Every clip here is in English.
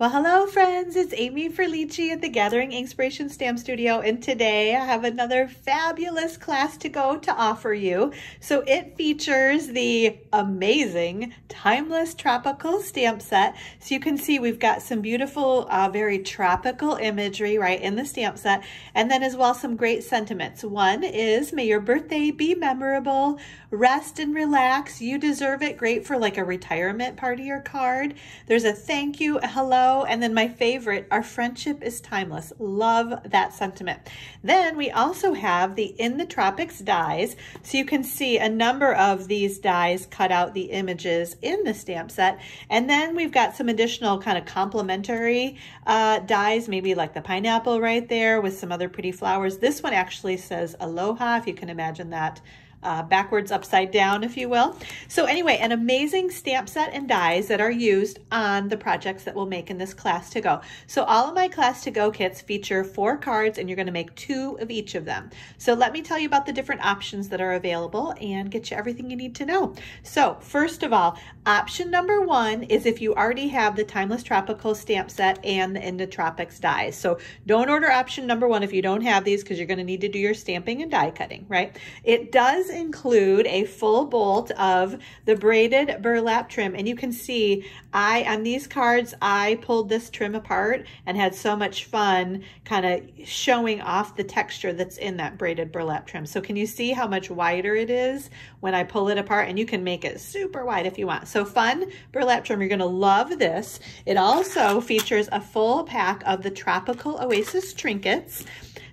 Well, hello friends, it's Amy Frillici at the Gathering Inkspiration Stamp Studio, and today I have another fabulous class to go to offer you. So it features the amazing Timeless Tropical Stamp Set. So you can see we've got some beautiful, uh, very tropical imagery right in the stamp set, and then as well some great sentiments. One is, may your birthday be memorable, rest and relax, you deserve it, great for like a retirement party or card. There's a thank you, a hello, and then my favorite, our friendship is timeless. Love that sentiment. Then we also have the In the Tropics dies. So you can see a number of these dies cut out the images in the stamp set. And then we've got some additional kind of complementary uh, dies, maybe like the pineapple right there with some other pretty flowers. This one actually says aloha, if you can imagine that uh, backwards upside down, if you will. So anyway, an amazing stamp set and dies that are used on the projects that we'll make in this class to go. So all of my class to go kits feature four cards and you're gonna make two of each of them. So let me tell you about the different options that are available and get you everything you need to know. So first of all, option number one is if you already have the Timeless Tropical stamp set and the In the Tropics dies. So don't order option number one if you don't have these because you're gonna need to do your stamping and die cutting, right? It does include a full bolt of the braided burlap trim. And you can see I, on these cards, I pulled this trim apart and had so much fun kind of showing off the texture that's in that braided burlap trim. So can you see how much wider it is when I pull it apart? And you can make it super wide if you want. So fun burlap trim, you're gonna love this. It also features a full pack of the Tropical Oasis trinkets.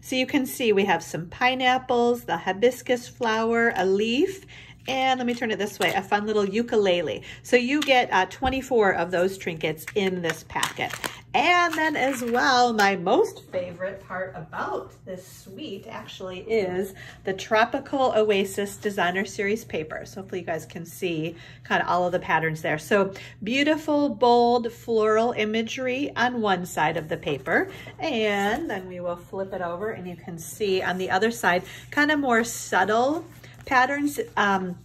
So you can see we have some pineapples, the hibiscus flower, a leaf, and let me turn it this way, a fun little ukulele. So you get uh, 24 of those trinkets in this packet. And then as well, my most favorite part about this suite actually is the Tropical Oasis Designer Series paper. So hopefully you guys can see kind of all of the patterns there. So beautiful, bold, floral imagery on one side of the paper. And then we will flip it over and you can see on the other side, kind of more subtle patterns. Um,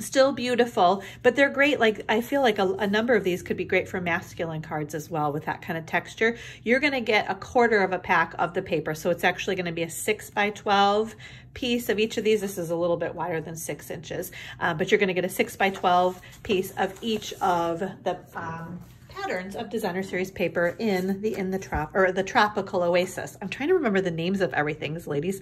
still beautiful, but they're great. Like I feel like a, a, number of these could be great for masculine cards as well with that kind of texture. You're gonna get a quarter of a pack of the paper. So it's actually gonna be a six by 12 piece of each of these. This is a little bit wider than six inches, uh, but you're gonna get a six by 12 piece of each of the um, patterns of designer series paper in the in the trop or the tropical oasis. I'm trying to remember the names of everything, ladies.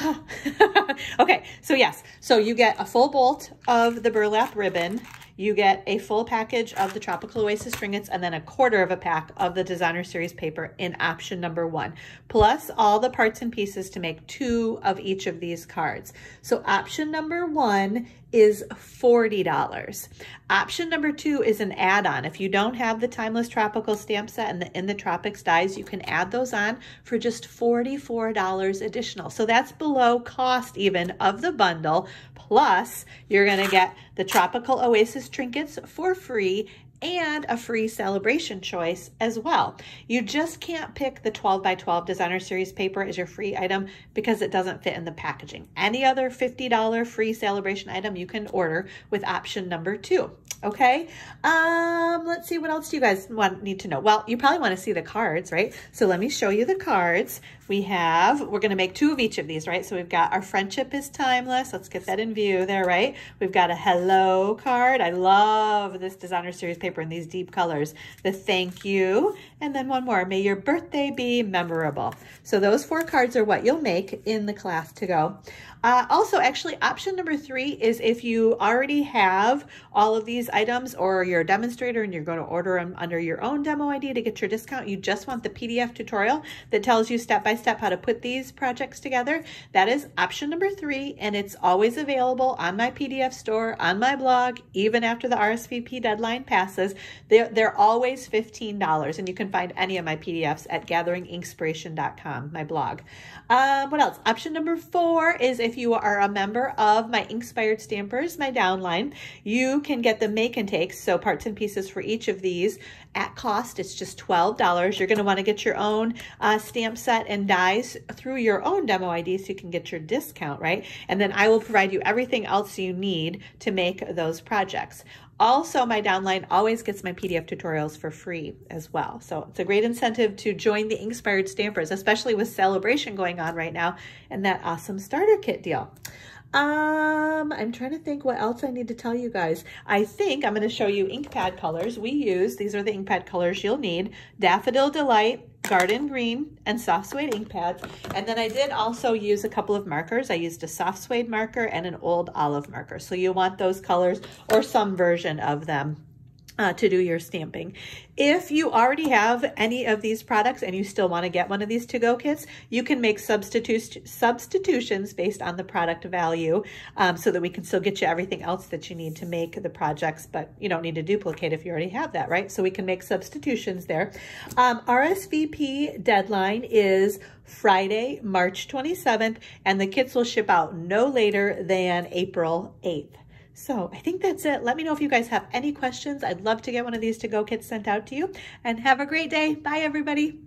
okay, so yes, so you get a full bolt of the burlap ribbon you get a full package of the Tropical Oasis Trinkets and then a quarter of a pack of the Designer Series paper in option number one, plus all the parts and pieces to make two of each of these cards. So option number one is $40. Option number two is an add-on. If you don't have the Timeless Tropical stamp set and the In the Tropics dies, you can add those on for just $44 additional. So that's below cost even of the bundle. Plus, you're gonna get the Tropical Oasis trinkets for free and a free celebration choice as well. You just can't pick the 12 by 12 designer series paper as your free item because it doesn't fit in the packaging. Any other $50 free celebration item you can order with option number two. Okay, um, let's see, what else do you guys want need to know? Well, you probably want to see the cards, right? So let me show you the cards. We have, we're going to make two of each of these, right? So we've got our friendship is timeless. Let's get that in view there, right? We've got a hello card. I love this designer series paper in these deep colors. The thank you. And then one more, may your birthday be memorable. So those four cards are what you'll make in the class to go. Uh, also, actually, option number three is if you already have all of these items or you're a demonstrator and you're going to order them under your own demo ID to get your discount, you just want the PDF tutorial that tells you step by step how to put these projects together. That is option number three, and it's always available on my PDF store, on my blog, even after the RSVP deadline passes. They're, they're always $15, and you can find any of my PDFs at gatheringinkspiration.com, my blog. Um, what else? Option number four is if you are a member of my Inkspired Stampers, my downline, you can get the make and takes, so parts and pieces for each of these at cost. It's just $12. You're going to want to get your own uh, stamp set and dies through your own demo ID so you can get your discount, right? And then I will provide you everything else you need to make those projects. Also, my downline always gets my PDF tutorials for free as well. So it's a great incentive to join the Inkspired Stampers, especially with celebration going on right now and that awesome starter kit deal. Um, I'm trying to think what else I need to tell you guys. I think I'm going to show you ink pad colors. We use, these are the ink pad colors you'll need, Daffodil Delight, Garden Green, and Soft Suede ink pads. And then I did also use a couple of markers. I used a soft suede marker and an old olive marker. So you want those colors or some version of them uh, to do your stamping. If you already have any of these products and you still want to get one of these to-go kits, you can make substitutions based on the product value um, so that we can still get you everything else that you need to make the projects, but you don't need to duplicate if you already have that, right? So we can make substitutions there. Um, RSVP deadline is Friday, March 27th, and the kits will ship out no later than April 8th. So I think that's it. Let me know if you guys have any questions. I'd love to get one of these to-go kits sent out to you. And have a great day. Bye, everybody.